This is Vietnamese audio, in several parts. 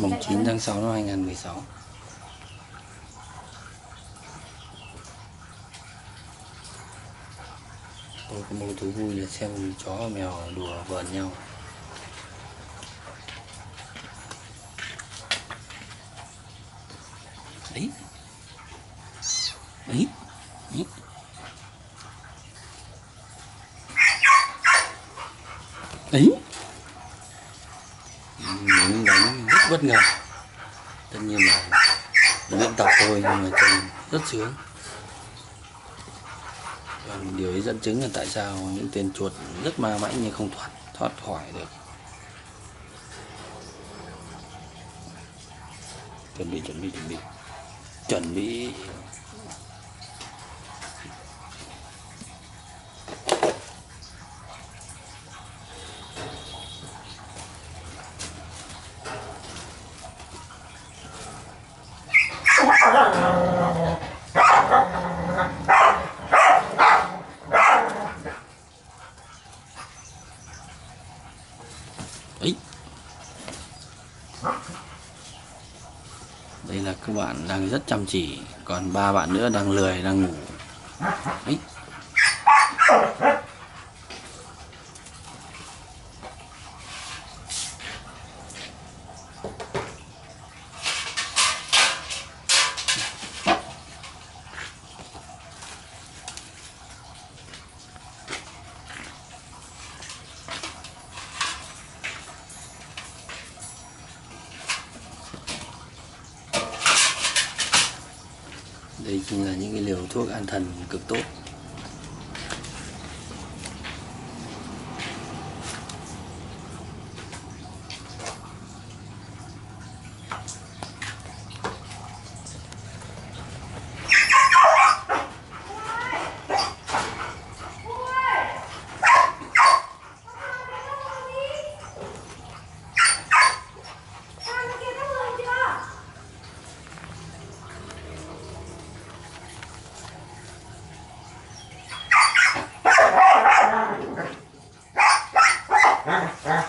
mùng 9 tháng 6 năm 2016 Tôi có một thú vui là xem chó và mèo đùa vờn nhau. Đấy Đấy Đấy Đấy bất ngờ. Tất nhiên là luyện tập thôi, nhưng mà trông rất sướng. Và điều ấy dẫn chứng là tại sao những tên chuột rất ma mãnh nhưng không thoát thoát khỏi được. Chuẩn bị chuẩn bị chuẩn bị. Chuẩn bị. Ấy đây là các bạn đang rất chăm chỉ, còn ba bạn nữa đang lười, đang ngủ. Ấy đây chính là những cái liều thuốc an thần cực tốt. Ah, ah, ah.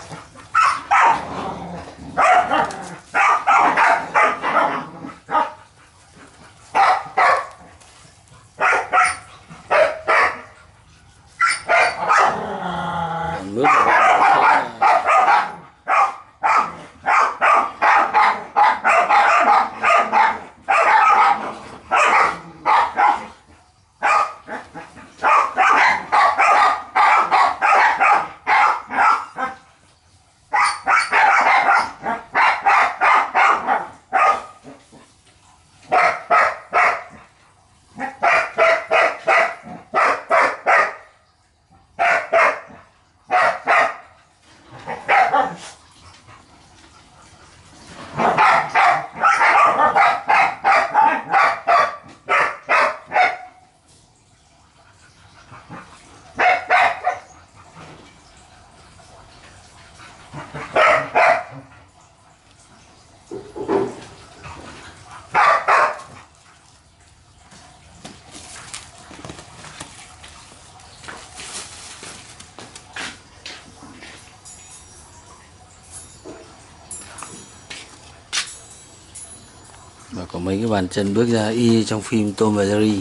Có mấy cái bàn chân bước ra y trong phim Tom và Jerry.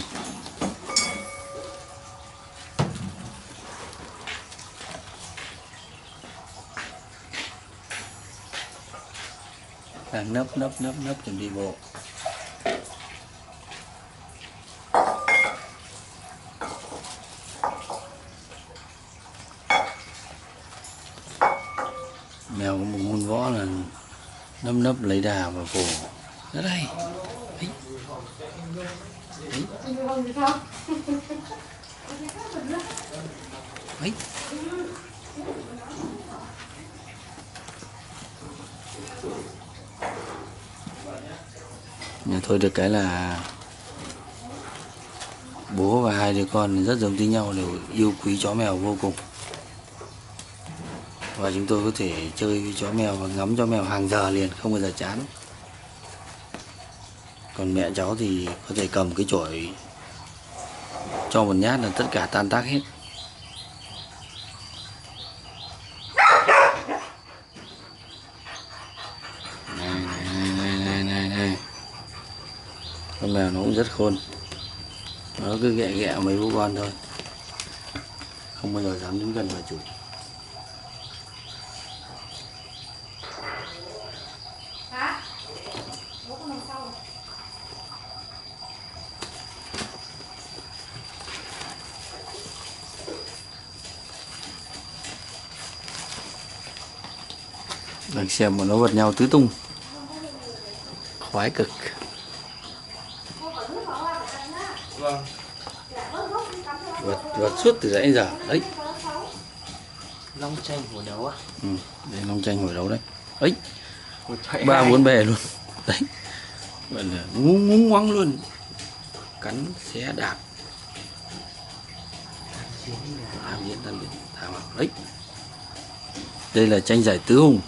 Đang nấp nấp nấp nấp chuẩn bị bộ. Mèo có một môn võ là nấp nấp lấy đà vào cổ ra đây đấy. Đấy. Đấy. nhà tôi được cái là bố và hai đứa con rất giống tính nhau, đều yêu quý chó mèo vô cùng và chúng tôi có thể chơi với chó mèo và ngắm chó mèo hàng giờ liền, không bao giờ chán còn mẹ cháu thì có thể cầm cái chổi cho một nhát là tất cả tan tác hết này, này, này, này. này này con mèo nó cũng rất khôn nó cứ ghẹ ghẹ mấy bố con thôi không bao giờ dám đứng gần bà chủ Hả? Bố con làm sao rồi? Đang xem mà nó vật nhau tứ tung. Khoái cực. Vâng vật vật suốt từ nãy giờ. Đấy long tranh của đấu à? Ừ. đây long tranh hồi đấu đấy. Ấy. Ba bốn bè luôn. Đấy. Gọi là ngung ngung ngoăng luôn. Cắn xé đạp. Tham diễn tham diễn thả vào đấy đây là tranh giải tứ hùng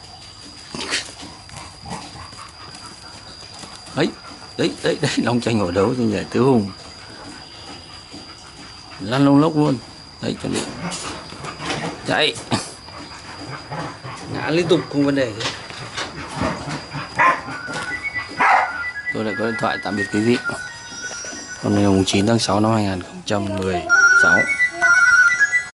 đấy đấy đấy đấy, long tranh hổ đấu tranh giải tứ hùng. Lăn lông lốc luôn. Đấy chuẩn bị chạy. Ngã liên tục, không vấn đề gì. Tôi lại có điện thoại tạm biệt quý vị. Hôm nay là mùng 9 tháng 6 năm 2016